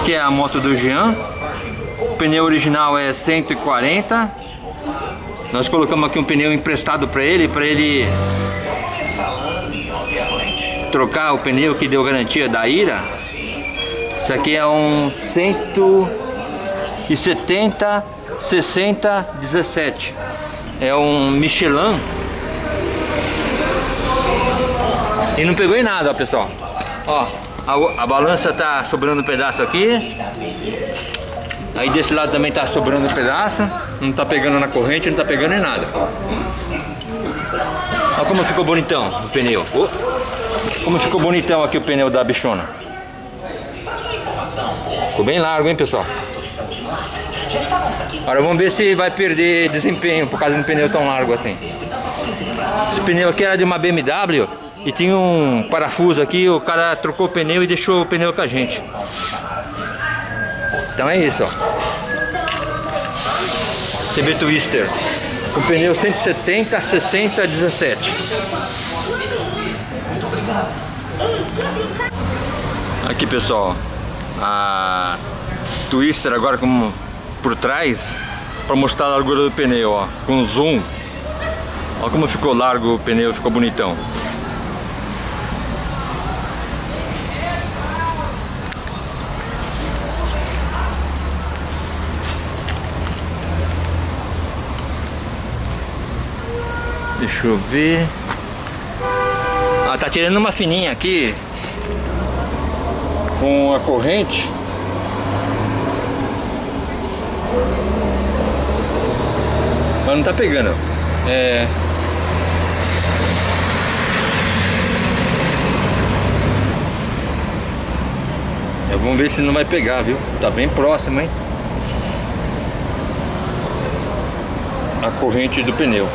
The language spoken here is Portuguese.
Aqui é a moto do Jean. O pneu original é 140. Nós colocamos aqui um pneu emprestado para ele, para ele trocar o pneu que deu garantia da Ira. Isso aqui é um 170 60 17. É um Michelin. E não pegou em nada, pessoal. Ó, a, a balança tá sobrando um pedaço aqui. Aí desse lado também tá sobrando um pedaço. Não tá pegando na corrente, não tá pegando em nada. Olha como ficou bonitão o pneu. Como ficou bonitão aqui o pneu da bichona. Ficou bem largo, hein, pessoal? Agora vamos ver se vai perder desempenho por causa de um pneu tão largo assim. Esse pneu aqui era de uma BMW e tinha um parafuso aqui, o cara trocou o pneu e deixou o pneu com a gente. Então é isso, ó. CB Twister. Com pneu 170, 60, 17. Aqui pessoal, a Twister agora como por trás para mostrar a largura do pneu, ó, com zoom. Olha como ficou largo o pneu, ficou bonitão. Deixa eu ver. Ah, tá tirando uma fininha aqui com a corrente. Mas não tá pegando. É. É, vamos ver se não vai pegar, viu? Tá bem próximo, hein? A corrente do pneu.